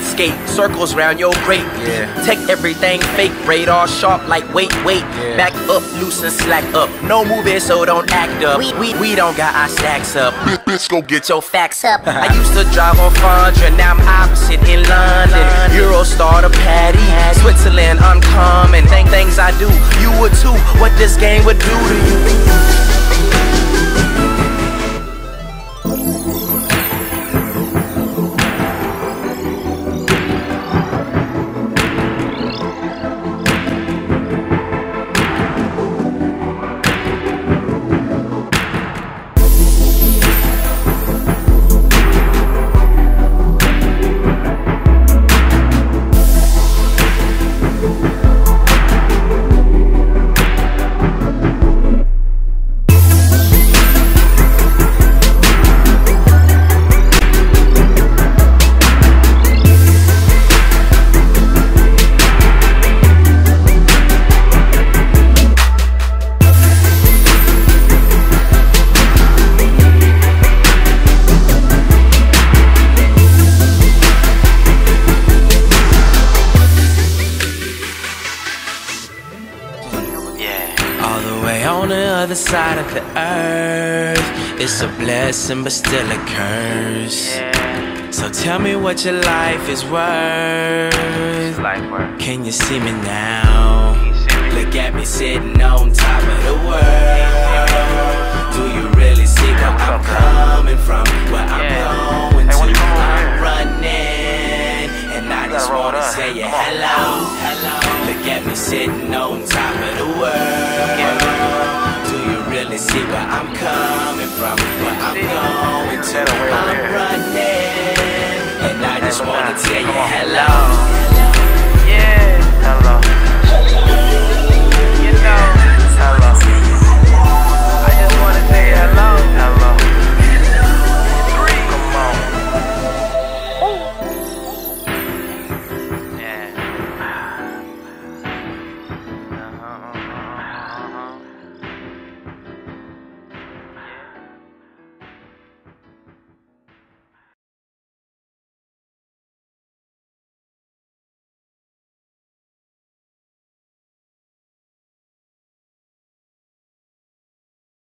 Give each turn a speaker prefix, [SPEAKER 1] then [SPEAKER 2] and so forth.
[SPEAKER 1] skate circles round your grate.
[SPEAKER 2] Yeah.
[SPEAKER 1] Take everything fake, radar sharp like wait, wait.
[SPEAKER 2] Yeah.
[SPEAKER 1] Back up, loose and slack up. No moving, so don't act up. We, we, we don't got our stacks up.
[SPEAKER 3] Bitch, bitch, go get
[SPEAKER 1] Get your facts up. I used to drive on Fondra, now I'm opposite in London. Eurostar to Patty, Switzerland uncommon. Think things I do, you would too. What this game would do to you. Other side of the earth. It's a blessing, but still a curse. So tell me what your life is worth.
[SPEAKER 2] Life.
[SPEAKER 1] Can you see me now? Look at me sitting on top of the world. Do you really see where I'm coming from? Where I'm going to?
[SPEAKER 2] don't you come over
[SPEAKER 1] I'm running, and I just wanna say hello, hello. Look at me sitting on top of the world. Really see where I'm coming from? Where I'm going to? I'm running, and I just wanna tell you hello.